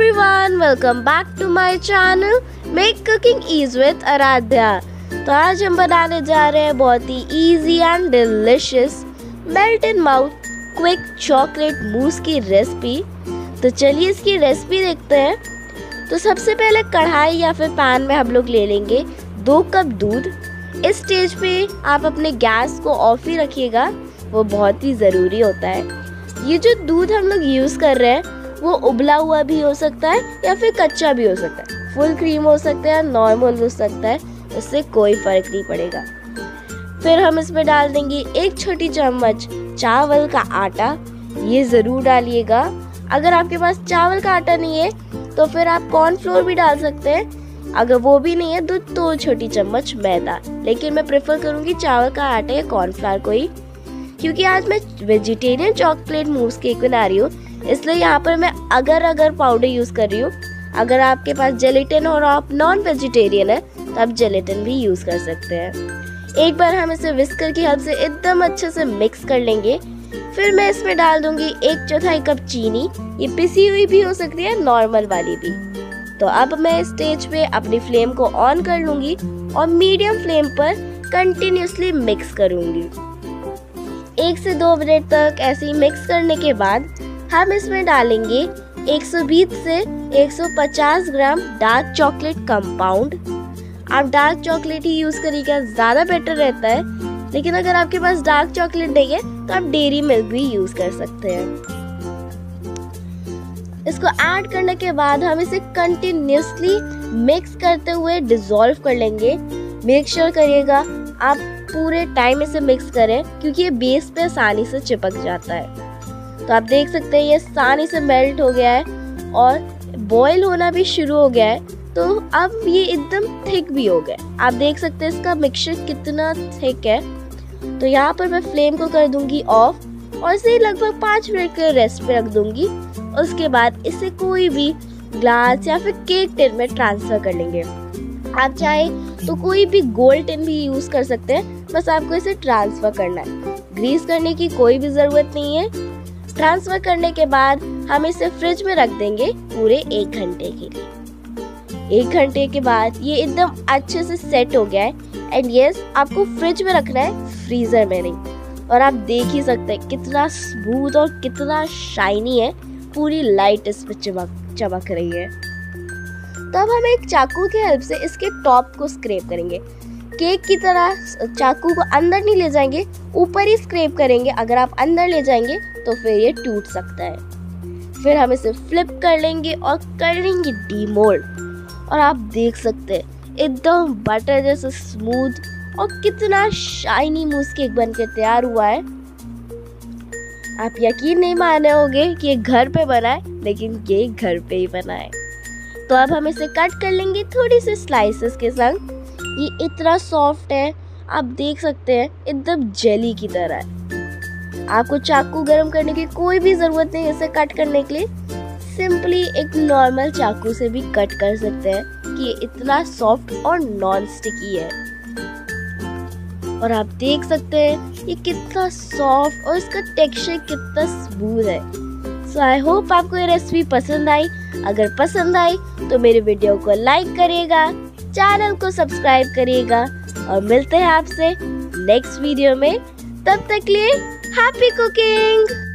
everyone, welcome back to my channel Make Cooking Ease with Aaradhya तो आज हम बनाने जा रहे हैं बहुत ही easy and delicious melt in mouth quick chocolate mousse की रेसिपी तो चलिए इसकी रेसिपी देखते हैं। तो सबसे पहले कढ़ाई या फिर पैन में हम लोग ले लेंगे दो कप दूध। इस स्टेज पे आप अपने गैस को ऑफ़ ही रखिएगा वो बहुत ही ज़रूरी होता है। ये जो दूध हम लोग यूज़ कर रहे हैं वो उबला हुआ भी हो सकता है या फिर कच्चा भी हो सकता है। फुल क्रीम हो सकता है नॉर्मल हो सकता है, उससे कोई फ़र्क नहीं पड़ेगा। फिर हम इसमें डाल देंगे एक छोटी चम्मच चावल का आटा। ये ज़रूर डालिएगा। अगर आपके पास चावल का आटा नहीं है तो फिर आप कॉर्नफ्लोर भी डाल सकते हैं। अगर वो भी नहीं है तो दो छोटी चम्मच मैदा। लेकिन मैं प्रेफर करूँगी चावल का आटा या कॉर्नफ्लावर को ही, क्योंकि आज मैं वेजिटेरियन चॉकलेट मूस केक बना रही हूँ। इसलिए यहाँ पर मैं अगर अगर पाउडर यूज़ कर रही हूँ, अगर आपके पास जेलेटिन और आप नॉन वेजिटेरियन है तो आप जेलेटिन भी यूज़ कर सकते हैं। एक बार हम इसे विस्कर की हेल्प से एकदम अच्छे से मिक्स कर लेंगे। फिर मैं इसमें डाल दूँगी एक चौथाई कप चीनी। ये पिसी हुई भी हो सकती है नॉर्मल वाली भी। तो अब मैं स्टेज पे अपनी फ्लेम को ऑन कर लूँगी और मीडियम फ्लेम पर कंटिन्यूसली मिक्स करूँगी। एक से दो मिनट तक ऐसे ही मिक्स करने के बाद हम इसमें डालेंगे 120 से 150 ग्राम डार्क चॉकलेट कंपाउंड। आप डार्क चॉकलेट ही यूज़ करिएगा, ज़्यादा बेटर रहता है। लेकिन अगर आपके पास डार्क चॉकलेट नहीं है तो आप डेरी मिल्क भी यूज़ कर सकते हैं। इसको ऐड करने के बाद हम इसे कंटिन्यूसली मिक्स करते हुए डिजोल्व कर लेंगे। मेक श्योर sure करिएगा, आप पूरे टाइम इसे मिक्स करें, क्योंकि ये बेस पे आसानी से चिपक जाता है। तो आप देख सकते हैं, ये आसानी से मेल्ट हो गया है और बॉईल होना भी शुरू हो गया है। तो अब ये एकदम थिक भी हो गया आप देख सकते हैं इसका मिक्सचर कितना थिक है। तो यहाँ पर मैं फ्लेम को कर दूँगी ऑफ़ और इसे लगभग पाँच मिनट के रेस्ट पे रख दूँगी। उसके बाद इसे कोई भी ग्लास या फिर केक टिन में ट्रांसफ़र कर लेंगे। आप चाहे तो कोई भी गोल्ड टिन भी यूज़ कर सकते हैं, बस आपको इसे ट्रांसफ़र करना है। ग्रीस करने की कोई भी ज़रूरत नहीं है। ट्रांसफ़र करने के बाद हम इसे फ्रिज में रख देंगे पूरे एक घंटे के लिए। एक घंटे के बाद ये एकदम अच्छे से सेट हो गया है। एंड यस आपको फ्रिज में रखना है फ्रीजर में नहीं। और आप देख ही सकते हैं कितना स्मूथ और कितना शाइनी है। पूरी लाइट इस पर चमक चमक रही है। तब हम एक चाकू की हेल्प से इसके टॉप को स्क्रेप करेंगे। केक की तरह चाकू को अंदर नहीं ले जाएँगे, ऊपर ही स्क्रेप करेंगे। अगर आप अंदर ले जाएँगे तो फिर ये टूट सकता है। फिर हम इसे फ्लिप कर लेंगे और कर लेंगे डीमोल्ड और आप देख सकते हैं, एकदम बटर जैसे स्मूथ और कितना शाइनी मूस केक बन के तैयार हुआ है। आप यकीन नहीं माने होंगे कि ये घर पे बना है, लेकिन ये घर पे ही बना है। तो अब हम इसे कट कर लेंगे थोड़ी सी स्लाइसेस के संग। ये इतना सॉफ्ट है, आप देख सकते हैं, एकदम जेली की तरह है। आपको चाकू गर्म करने की कोई भी ज़रूरत नहीं, इसे कट करने के लिए सिंपली एक नॉर्मल चाकू से भी कट कर सकते हैं कि ये इतना सॉफ्ट और नॉन स्टिकी है। और आप देख सकते हैं, ये कितना सॉफ्ट और इसका टेक्सचर कितना स्मूथ है। सो आई होप आपको ये रेसिपी पसंद आई। अगर पसंद आई तो मेरे वीडियो को लाइक करिएगा। चैनल को सब्सक्राइब करिएगा और मिलते हैं आपसे नेक्स्ट वीडियो में तब तक लिए हैप्पी cooking!